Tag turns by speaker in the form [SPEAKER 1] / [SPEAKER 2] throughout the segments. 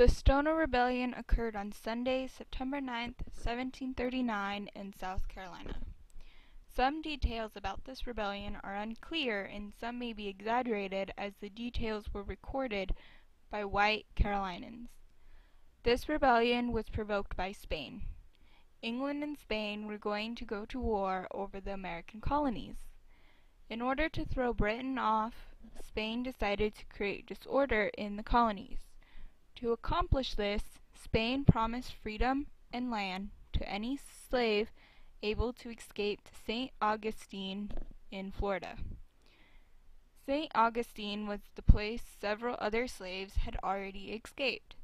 [SPEAKER 1] The Stono Rebellion occurred on Sunday, September 9, 1739, in South Carolina. Some details about this rebellion are unclear and some may be exaggerated as the details were recorded by white Carolinians. This rebellion was provoked by Spain. England and Spain were going to go to war over the American colonies. In order to throw Britain off, Spain decided to create disorder in the colonies. To accomplish this, Spain promised freedom and land to any slave able to escape to St. Augustine in Florida. St. Augustine was the place several other slaves had already escaped.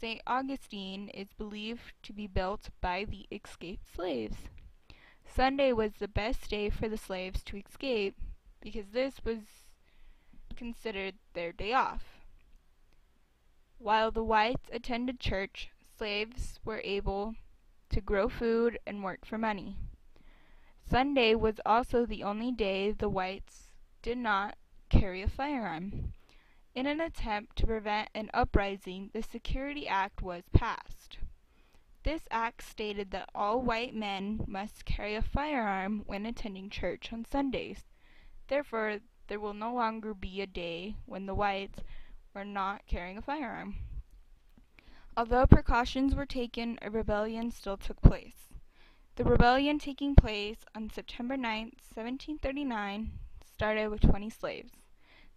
[SPEAKER 1] St. Augustine is believed to be built by the escaped slaves. Sunday was the best day for the slaves to escape because this was considered their day off. While the whites attended church, slaves were able to grow food and work for money. Sunday was also the only day the whites did not carry a firearm. In an attempt to prevent an uprising, the Security Act was passed. This act stated that all white men must carry a firearm when attending church on Sundays. Therefore, there will no longer be a day when the whites were not carrying a firearm. Although precautions were taken, a rebellion still took place. The rebellion taking place on September 9, 1739, started with 20 slaves.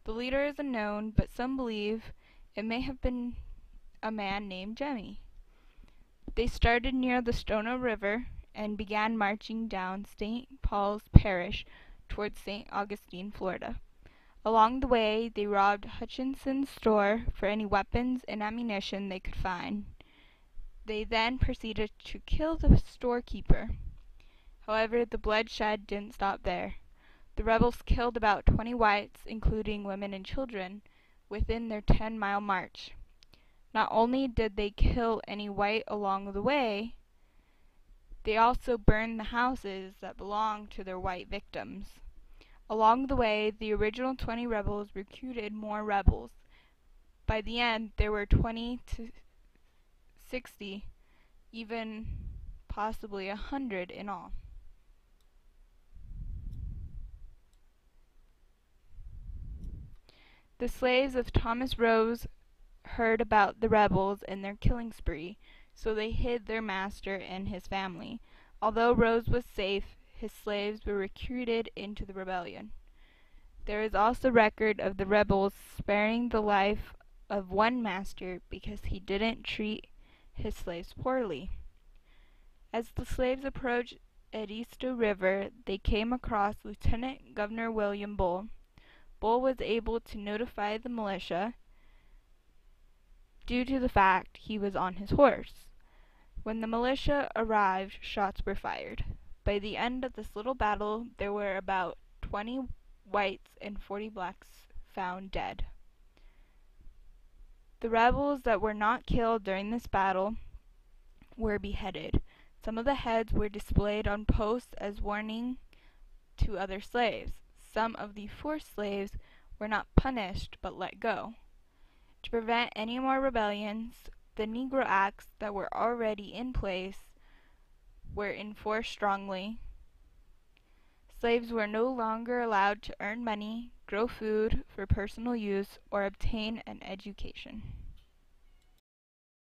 [SPEAKER 1] The leader is unknown, but some believe it may have been a man named Jemmy. They started near the Stono River and began marching down St. Paul's Parish towards St. Augustine, Florida. Along the way, they robbed Hutchinson's store for any weapons and ammunition they could find. They then proceeded to kill the storekeeper. However, the bloodshed didn't stop there. The rebels killed about 20 whites, including women and children, within their 10 mile march. Not only did they kill any white along the way, they also burned the houses that belonged to their white victims. Along the way, the original 20 rebels recruited more rebels. By the end, there were 20 to 60, even possibly a hundred in all. The slaves of Thomas Rose heard about the rebels and their killing spree, so they hid their master and his family. Although Rose was safe, his slaves were recruited into the rebellion. There is also record of the rebels sparing the life of one master because he didn't treat his slaves poorly. As the slaves approached Edisto River, they came across Lieutenant Governor William Bull. Bull was able to notify the militia due to the fact he was on his horse. When the militia arrived, shots were fired. By the end of this little battle, there were about 20 whites and 40 blacks found dead. The rebels that were not killed during this battle were beheaded. Some of the heads were displayed on posts as warning to other slaves. Some of the forced slaves were not punished but let go. To prevent any more rebellions, the Negro Acts that were already in place were enforced strongly. Slaves were no longer allowed to earn money, grow food for personal use, or obtain an education.